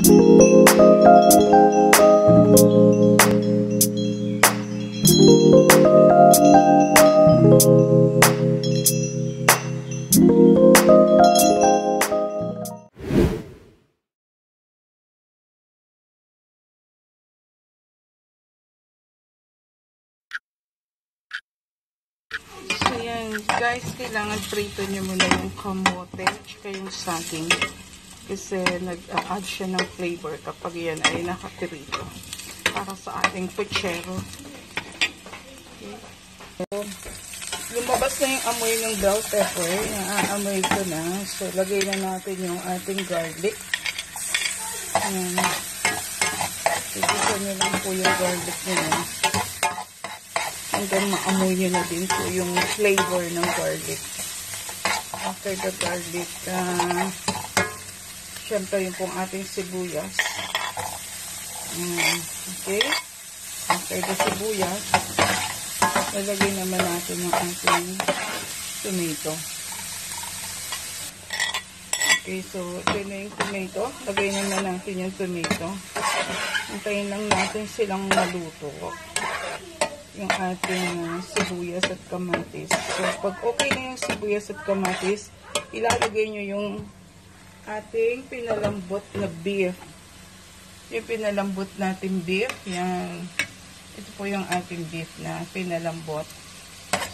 Guys, kailangan prito nyo muna yung kamote tsaka yung saging. Kasi nag-add siya ng flavor kapag yan ay nakaprito. Para sa ating puchero. Okay. So, lumabas na yung amoy ng bell pepper. Naaamoy ko na. So, lagay na natin yung ating garlic. Ayan. Tigisa nyo lang po yung garlic nyo hanggang maamoy nyo na din po yung flavor ng garlic. After the garlic, uh, syempre yung pong ating sibuyas. Mm, okay? After the sibuyas, lalagay naman natin yung ating tomato. Okay, so ito na yung tomato. Lagay naman natin yung tomato. Hintayin lang natin silang maluto yung ating uh, sibuyas at kamatis. So, pag okay na yung sibuyas at kamatis, ilalagay nyo yung ating pinalambot na beef. Yung pinalambot natin beef, yan. Ito po yung ating beef na pinalambot.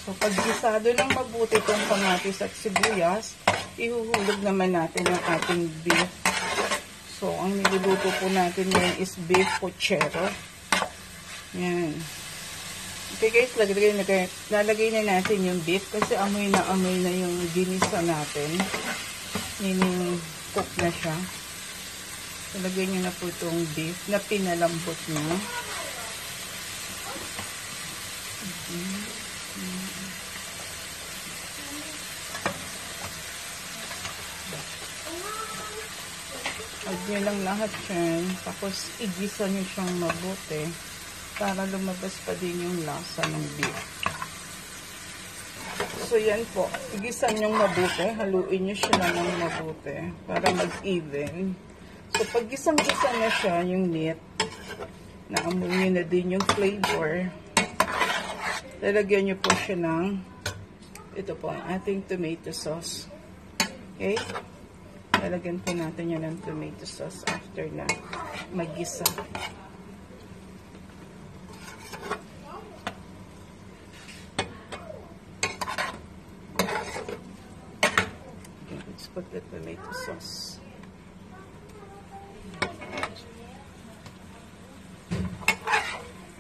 So, pag gisado ng mabuti itong kamatis at sibuyas, ihuhulog naman natin yung ating beef. So, ang niluluto po natin ngayon is beef pochero. Yan. Okay guys, lagay, lagay, lalagay na natin yung beef kasi amoy na amoy na yung ginisa natin. Meaning, cook na siya. So, lagay nyo na po itong beef na pinalambot na. Okay. Add nyo lang lahat yan. Tapos, igisa nyo siyang mabuti para lumabas pa din yung lasa ng beef. So, yan po. Igisan yung mabuti. Haluin nyo siya ng mabuti para mag-even. So, pag gisang-gisa na siya, yung meat, naamoy nyo na din yung flavor, lalagyan nyo po siya ng ito po, ang ating tomato sauce. Okay? Lalagyan po natin yan ng tomato sauce after na magisa. Put the tomato sauce.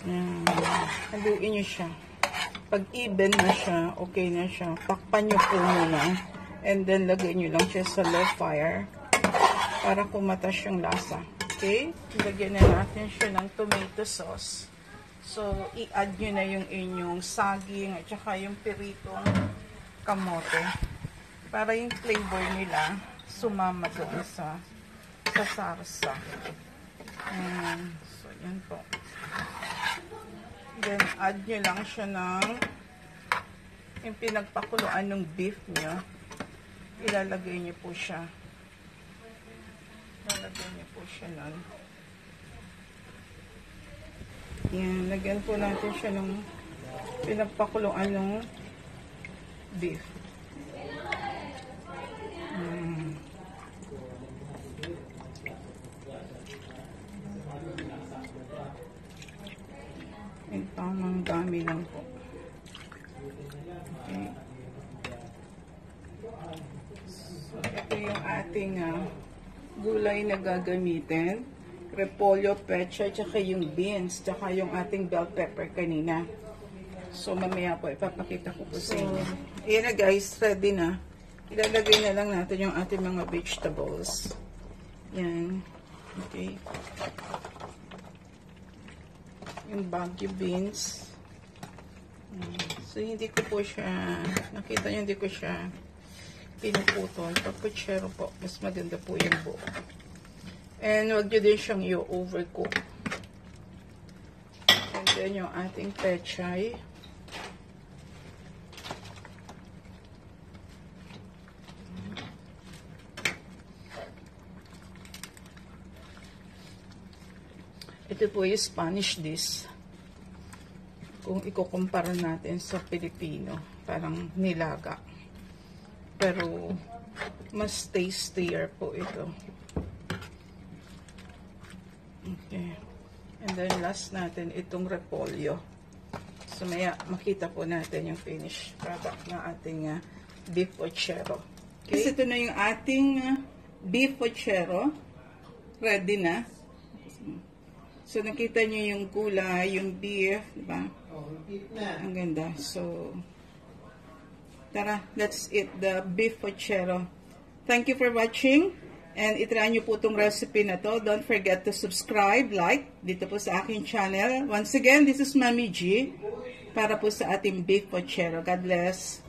Yan. Haluin nyo siya. Pag even na siya, okay na siya, takpan nyo po muna. And then, lagay nyo lang siya sa low fire para kumatas yung lasa. Okay? Lagyan na natin siya ng tomato sauce. So, i-add nyo na yung inyong saging at saka yung piritong kamote para yung flavor nila sumama doon sa sa sarsa. Ayan. So, yan po. Then, add nyo lang siya ng yung pinagpakuluan ng beef nyo. Ilalagay nyo po siya. Ilalagay nyo po siya nun. Yan. Lagyan po natin siya ng pinagpakuluan ng beef. Hmm. Yung dami lang po. Okay. So, ito yung ating uh, gulay na gagamitin. Repolyo, pecha, tsaka yung beans, tsaka yung ating bell pepper kanina. So, mamaya po, ipapakita ko po sa inyo. Ayan na guys, ready na. Ilalagay na lang natin yung ating mga vegetables. Yan. Okay. Yung baggy beans. So, hindi ko po siya, nakita nyo, hindi ko siya pinuputol. Pag po, mas maganda po yung buo. And huwag nyo din siyang i-overcook. And then yung ating pechay. Ito po yung Spanish dish. Kung ikukumpara natin sa Pilipino, parang nilaga. Pero, mas tastier po ito. Okay. And then last natin itong repolyo. So maya makita po natin yung finished product ng ating uh, beef pochero. Okay. Kasi ito na yung ating uh, beef pochero. Ready na. So nakita niyo yung kulay, yung beef, di ba? Oh, repeat na. Ang ganda. So tara, that's it, the beef pochero. Thank you for watching. And itry nyo po itong recipe na to. Don't forget to subscribe, like, dito po sa aking channel. Once again, this is Mami G para po sa ating beef pochero. God bless.